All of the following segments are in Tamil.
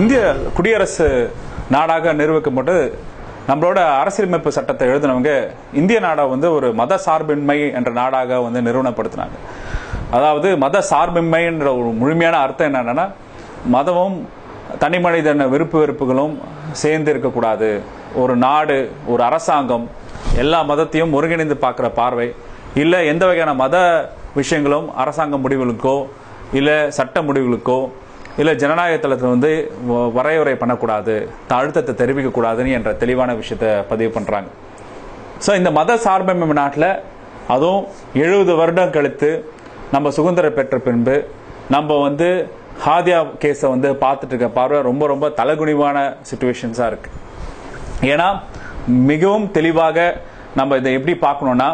இந்திய குடியரசு நாடாக நிறுவிக்கப்பட்டு நம்மளோட அரசியலமைப்பு சட்டத்தை எழுதினவங்க இந்திய நாடாக வந்து ஒரு மத சார்பின்மை என்ற நாடாக வந்து நிறுவனப்படுத்தினாங்க. அதாவது மத சார்பின்மை என்ற ஒரு முழுமையான அர்த்தம் என்னென்னா மதமும் தனி மனிதன விருப்பு வெறுப்புகளும் சேர்ந்து இருக்கக்கூடாது. ஒரு நாடு ஒரு அரசாங்கம் எல்லா மதத்தையும் ஒருங்கிணைந்து பார்க்குற பார்வை. இல்லை எந்த வகையான மத விஷயங்களும் அரசாங்க முடிவுகளுக்கோ இல்லை சட்ட முடிவுகளுக்கோ இல்லை ஜனநாயக தளத்தில் வந்து வரையறை பண்ணக்கூடாது த- அழுத்தத்தை தெரிவிக்கக்கூடாதுன்னு என்ற தெளிவான விஷயத்தை பதிவு பண்ணுறாங்க ஸோ இந்த மத சார்பின்மை நாட்டில் அதுவும் எழுபது வருடம் கழித்து நம்ம சுதந்திரம் பெற்ற பின்பு நம்ம வந்து ஹாதியா கேஸை வந்து பார்த்துட்டு இருக்க பார்வை ரொம்ப ரொம்ப தலகுனிவான சுச்சுவேஷன்ஸாக இருக்குது ஏன்னா மிகவும் தெளிவாக நம்ம இதை எப்படி பார்க்கணுன்னா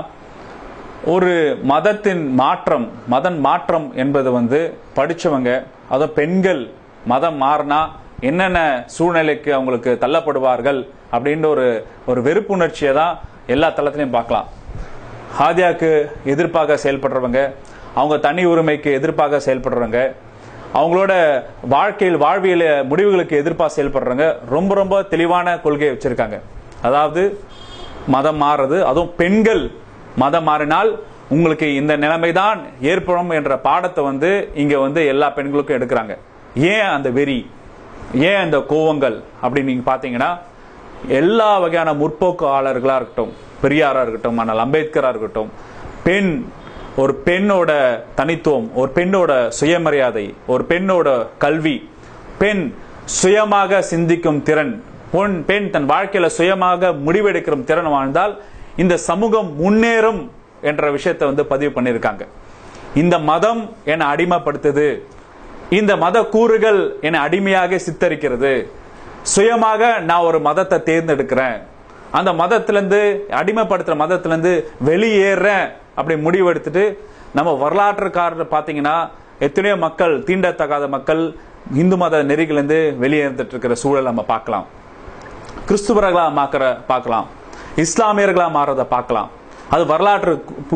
ஒரு மதத்தின் மாற்றம் மதன் மாற்றம் என்பது வந்து படித்தவங்க அதுவும் பெண்கள் மதம் மாறினா என்னென்ன சூழ்நிலைக்கு அவங்களுக்கு தள்ளப்படுவார்கள் அப்படின்ற ஒரு ஒரு வெறுப்புணர்ச்சியை தான் எல்லா தளத்திலையும் பார்க்கலாம். ஹாதியாவுக்கு எதிர்ப்பாக செயல்படுறவங்க அவங்க தனி உரிமைக்கு எதிர்ப்பாக செயல்படுறவங்க அவங்களோட வாழ்க்கையில் வாழ்வியல் முடிவுகளுக்கு எதிர்ப்பாக செயல்படுறவங்க ரொம்ப ரொம்ப தெளிவான கொள்கையை வச்சுருக்காங்க. அதாவது மதம் மாறுறது அதுவும் பெண்கள் மதம் மாறினால் உங்களுக்கு இந்த நிலைமை தான் ஏற்படும் என்ற பாடத்தை வந்து இங்க வந்து எல்லா பெண்களுக்கும் எடுக்கிறாங்க. ஏன் அந்த வெறி? ஏன் அந்த கோவங்கள்? அப்படின்னு நீங்க பாத்தீங்கன்னா எல்லா வகையான முற்போக்காளர்களா இருக்கட்டும் பெரியாரா இருக்கட்டும் ஆனால் அம்பேத்கரா இருக்கட்டும் பெண் ஒரு பெண்ணோட தனித்துவம் ஒரு பெண்ணோட சுயமரியாதை ஒரு பெண்ணோட கல்வி பெண் சுயமாக சிந்திக்கும் திறன் பொன் பெண் தன் வாழ்க்கையில சுயமாக முடிவெடுக்கிற திறன் வாழ்ந்தால் இந்த சமூகம் முன்னேறும் என்ற விஷயத்தை வந்து பதிவு பண்ணியிருக்காங்க. இந்த மதம் என்னை அடிமைப்படுத்துது. இந்த மத கூறுகள் என்னை அடிமையாக சித்தரிக்கிறது. சுயமாக நான் ஒரு மதத்தை தேர்ந்தெடுக்கிறேன். அந்த மதத்திலேருந்து அடிமைப்படுத்துகிற மதத்திலேருந்து வெளியேறேன் அப்படி முடிவெடுத்துட்டு நம்ம வரலாற்றுக்காரர் பார்த்தீங்கன்னா எத்தனையோ மக்கள் தீண்டத்தகாத மக்கள் இந்து மத நெறிகளிலிருந்து வெளியேறிட்டு இருக்கிற சூழல் நம்ம பார்க்கலாம். கிறிஸ்துவர்களாக மாக்கிற பார்க்கலாம். இஸ்லாமியர்களாக மாறதை பார்க்கலாம். அது வரலாற்று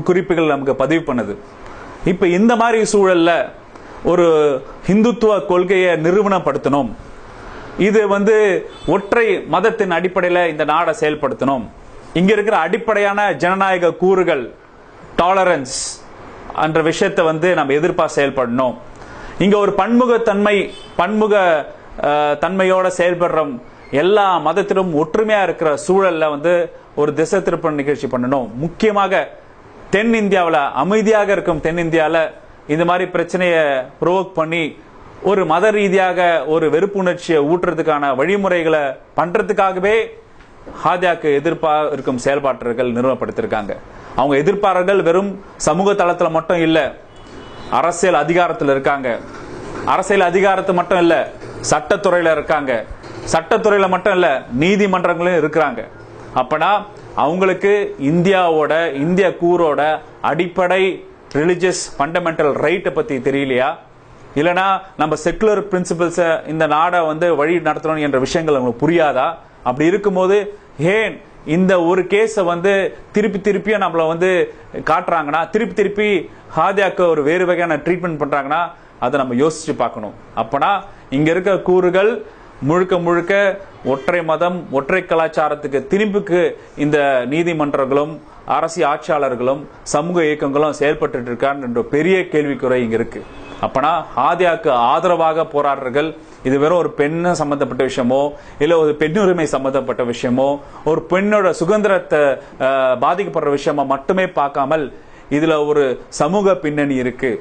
குறிப்புகள் நமக்கு பதிவு பண்ணுது. இப்போ இந்த மாதிரி சூழலில் ஒரு இந்துத்துவ கொள்கையை நிறுவனப்படுத்தணும். இது வந்து ஒற்றை மதத்தின் அடிப்படையில் இந்த நாடை செயல்படுத்தணும். இங்கே இருக்கிற அடிப்படையான ஜனநாயக கூறுகள் டாலரன்ஸ் என்ற விஷயத்தை வந்து நம்ம எதிர்ப்பாக செயல்படணும். இங்கே ஒரு பன்முகத்தன்மை பன்முக தன்மையோட செயல்படுற எல்லா மதத்திலும் ஒற்றுமையா இருக்கிற சூழல்ல வந்து ஒரு திசை திருப்ப நிகழ்ச்சி பண்ணணும். முக்கியமாக தென் இந்தியாவில் அமைதியாக இருக்கும் தென்னிந்தியாவில் இந்த மாதிரி பிரச்சனையை ப்ரோவோக் பண்ணி ஒரு மத ரீதியாக ஒரு வெறுப்புணர்ச்சியை ஊட்டுறதுக்கான வழிமுறைகளை பண்றதுக்காகவே ஹாதியாக்கு எதிர்ப்பாக இருக்கும் செயல்பாட்டர்கள் நிறுவனப்படுத்திருக்காங்க அவங்க எதிர்ப்பாளர்கள் வெறும் சமூக தளத்தில் மட்டும் இல்லை அரசியல் அதிகாரத்தில் இருக்காங்க. அரசியல் அதிகாரத்து மட்டும் இல்லை சட்டத்துறையில் இருக்காங்க. சட்டத்துறையில் மட்டும் இல்லை நீதிமன்றங்களும் இருக்கிறாங்க. அப்பனா அவங்களுக்கு இந்தியாவோட இந்திய கூரோட அடிப்படை ரிலிஜியஸ் ஃபண்டமெண்டல் ரைட்டை பற்றி தெரியலையா? இல்லைனா நம்ம செக்குலர் பிரின்சிபல்ஸை இந்த நாடை வந்து வழி நடத்தணும் என்ற விஷயங்கள் அவங்களுக்கு புரியாதா? அப்படி இருக்கும்போது ஏன் இந்த ஒரு கேஸை வந்து திருப்பி திருப்பியும் நம்மளை வந்து காட்டுறாங்கன்னா திருப்பி திருப்பி ஹாதியாக்கு ஒரு வேறு வகையான ட்ரீட்மெண்ட் பண்ணுறாங்கன்னா அதை நம்ம யோசிச்சு பார்க்கணும். அப்போனா இங்கே இருக்க கூறுகள் முழுக்க முழுக்க ஒற்றை மதம் ஒற்றை கலாச்சாரத்துக்கு திணிப்புக்கு இந்த நீதிமன்றங்களும் அரசு ஆட்சியாளர்களும் சமூக இயக்கங்களும் செயல்பட்டு என்ற பெரிய கேள்விக்குறை இங்க இருக்கு. அப்பனா ஆதியாக்கு ஆதரவாக போராடுறர்கள் இது வெறும் ஒரு பெண்ணை சம்பந்தப்பட்ட விஷயமோ இல்ல ஒரு பெண்ணுரிமை சம்பந்தப்பட்ட விஷயமோ ஒரு பெண்ணோட சுதந்திரத்தை பாதிக்கப்படுற விஷயமா மட்டுமே பார்க்காமல் இதுல ஒரு சமூக பின்னணி இருக்கு.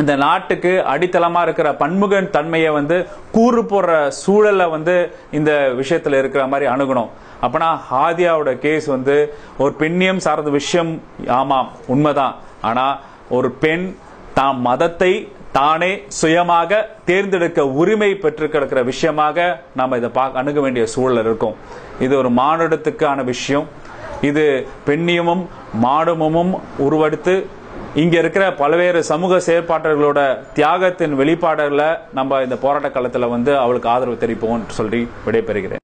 இந்த நாட்டுக்கு அடித்தளமா இருக்கிற பன்முக தன்மையை வந்து கூறு போடுற சூழலை வந்து இந்த விஷயத்துல இருக்கிற மாதிரி அணுகணும். அப்பனா ஹாதியாவோட கேஸ் வந்து ஒரு பெண்ணியம் சார்ந்த விஷயம் ஆமாம் உண்மைதான். ஆனா ஒரு பெண் தாம் மதத்தை தானே சுயமாக தேர்ந்தெடுக்க உரிமை பெற்று கிடக்கிற விஷயமாக நாம் இதை பார்க்க அணுக வேண்டிய சூழல் இருக்கும். இது ஒரு மானுடத்துக்கான விஷயம். இது பெண்ணியமும் மாடமும் உருவெடுத்து இங்க இருக்கிற பல்வேறு சமூக செயற்பாட்டர்களோட தியாகத்தின் வெளிப்பாடுகளை நம்ம இந்த போராட்ட காலத்துல வந்து அவளுக்கு ஆதரவு தெரிவிப்போம் சொல்லி விடைபெறுகிறேன்.